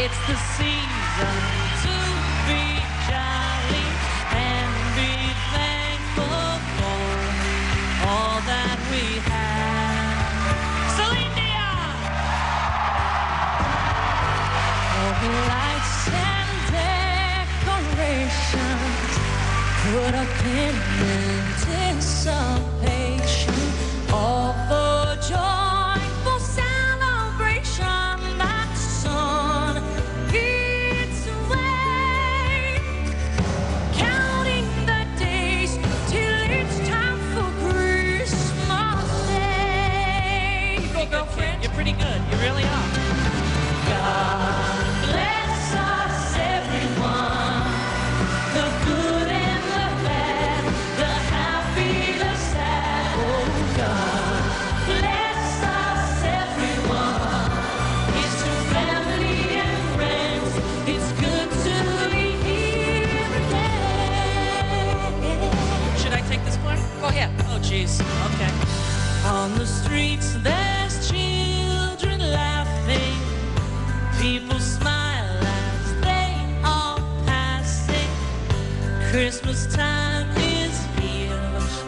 It's the season to be jolly and be thankful for all that we have. Celine the lights and decorations put up in anticipation. On the streets there's children laughing, people smile as they. Christmas time is here,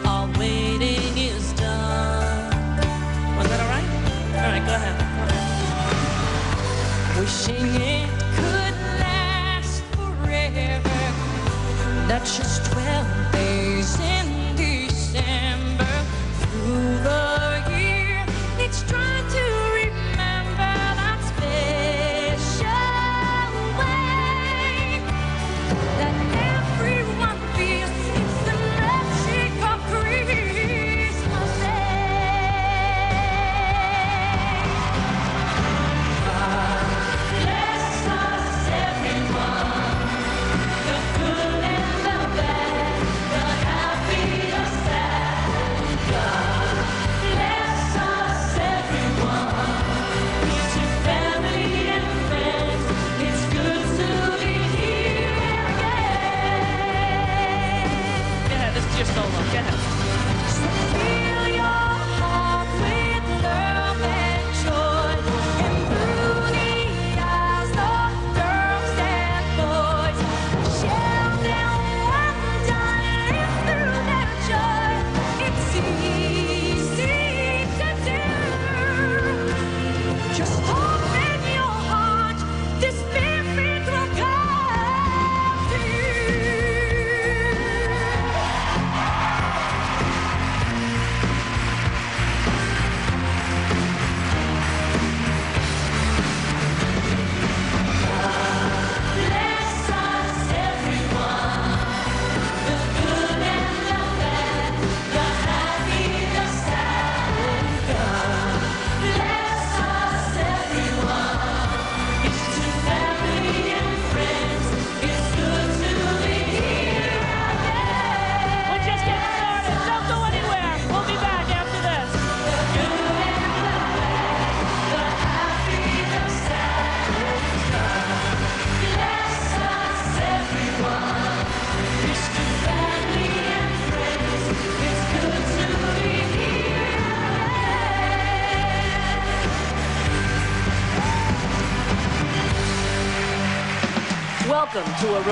all waiting is done. Was that alright? Alright, go ahead. Wishing it could last forever, not just 12 days just a Welcome to a